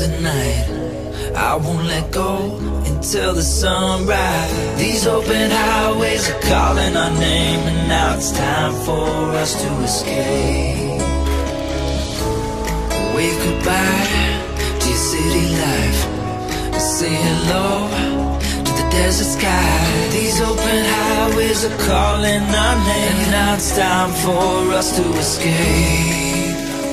The night. I won't let go until the sunrise. These open highways are calling our name, and now it's time for us to escape. Wave goodbye to your city life. Say hello to the desert sky. These open highways are calling our name, and now it's time for us to escape.